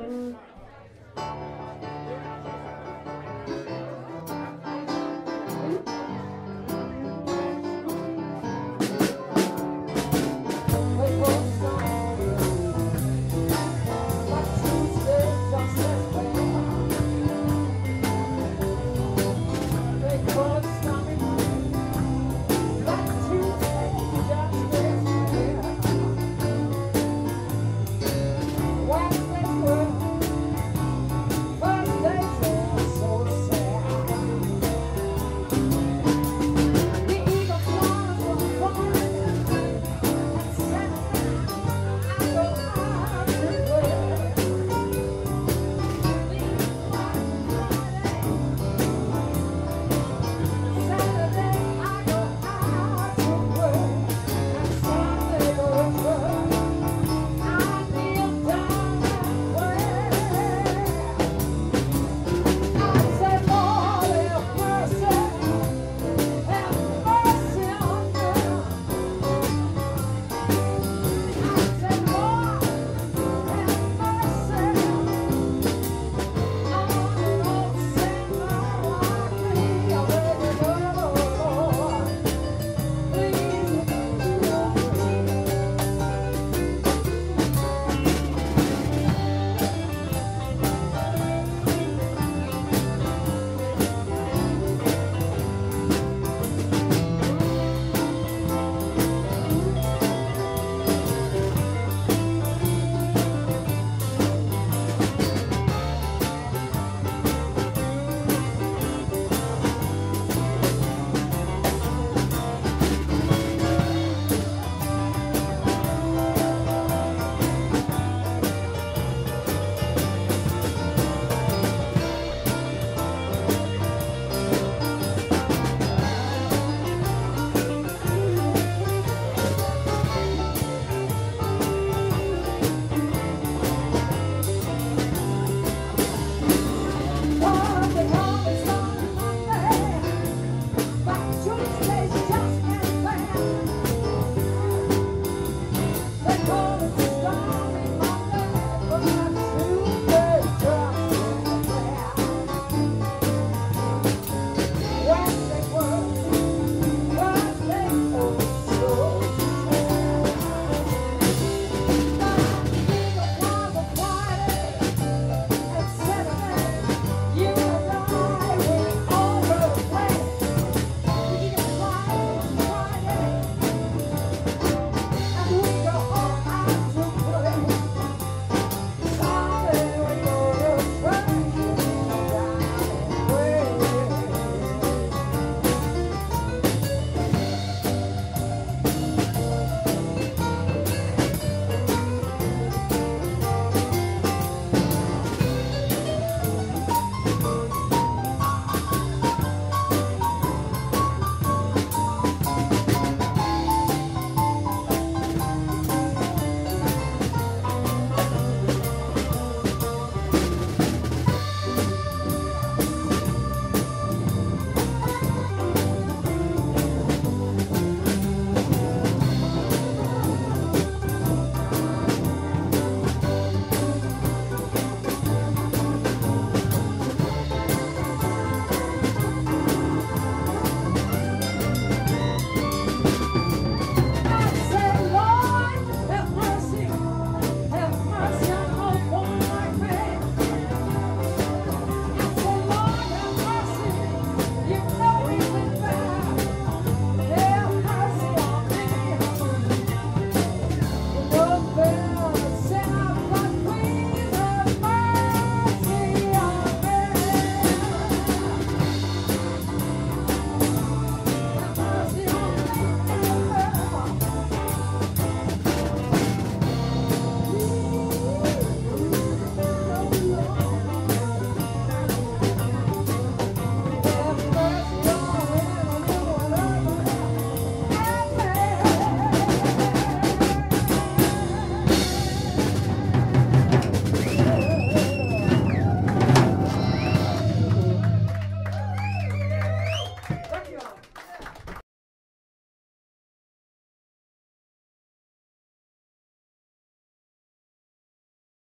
Mm.